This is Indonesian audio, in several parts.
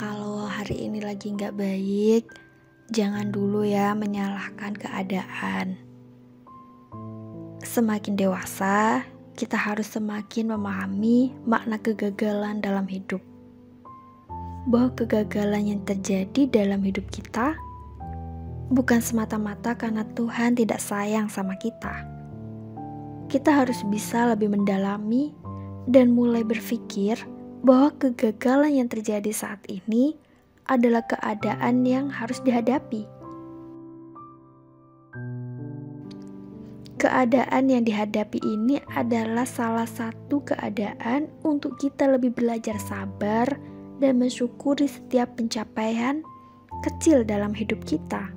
Kalau hari ini lagi nggak baik, jangan dulu ya menyalahkan keadaan. Semakin dewasa, kita harus semakin memahami makna kegagalan dalam hidup. Bahwa kegagalan yang terjadi dalam hidup kita bukan semata-mata karena Tuhan tidak sayang sama kita. Kita harus bisa lebih mendalami dan mulai berpikir bahwa kegagalan yang terjadi saat ini adalah keadaan yang harus dihadapi. Keadaan yang dihadapi ini adalah salah satu keadaan untuk kita lebih belajar sabar dan mensyukuri setiap pencapaian kecil dalam hidup kita.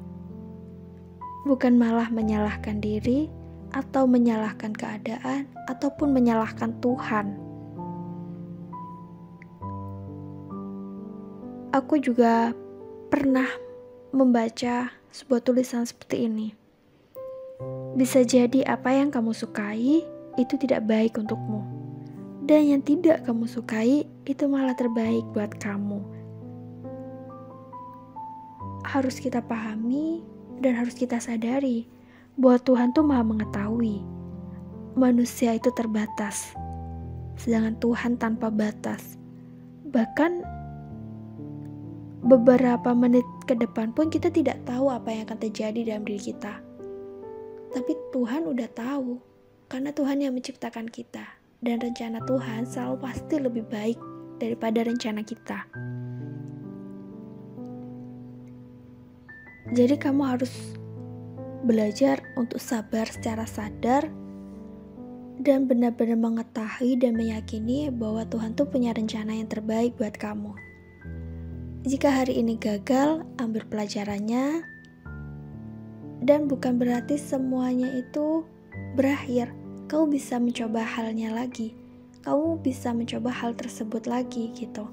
Bukan malah menyalahkan diri atau menyalahkan keadaan ataupun menyalahkan Tuhan. Aku juga pernah membaca sebuah tulisan seperti ini bisa jadi apa yang kamu sukai itu tidak baik untukmu. Dan yang tidak kamu sukai itu malah terbaik buat kamu. Harus kita pahami dan harus kita sadari bahwa Tuhan tuh maha mengetahui. Manusia itu terbatas. Sedangkan Tuhan tanpa batas. Bahkan beberapa menit ke depan pun kita tidak tahu apa yang akan terjadi dalam diri kita tapi Tuhan udah tahu, karena Tuhan yang menciptakan kita. Dan rencana Tuhan selalu pasti lebih baik daripada rencana kita. Jadi kamu harus belajar untuk sabar secara sadar dan benar-benar mengetahui dan meyakini bahwa Tuhan tuh punya rencana yang terbaik buat kamu. Jika hari ini gagal, ambil pelajarannya, dan bukan berarti semuanya itu berakhir. Kau bisa mencoba halnya lagi. Kamu bisa mencoba hal tersebut lagi gitu.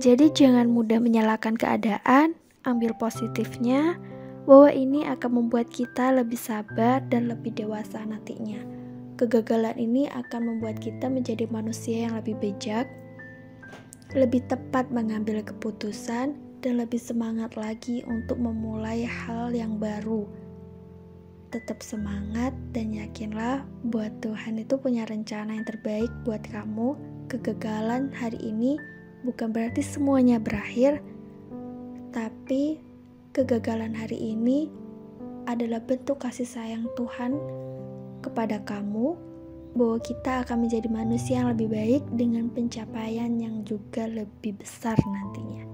Jadi jangan mudah menyalahkan keadaan, ambil positifnya bahwa ini akan membuat kita lebih sabar dan lebih dewasa nantinya. Kegagalan ini akan membuat kita menjadi manusia yang lebih bijak, lebih tepat mengambil keputusan, dan lebih semangat lagi untuk memulai hal yang baru. Tetap semangat dan yakinlah buat Tuhan itu punya rencana yang terbaik buat kamu. Kegagalan hari ini bukan berarti semuanya berakhir, tapi kegagalan hari ini adalah bentuk kasih sayang Tuhan kepada kamu bahwa kita akan menjadi manusia yang lebih baik dengan pencapaian yang juga lebih besar nantinya.